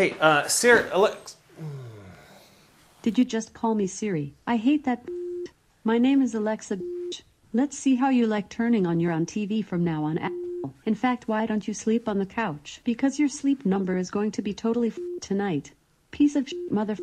Hey, uh, Siri, Alex. Did you just call me Siri? I hate that. My name is Alexa. Let's see how you like turning on your on TV from now on. In fact, why don't you sleep on the couch? Because your sleep number is going to be totally tonight. Piece of mother.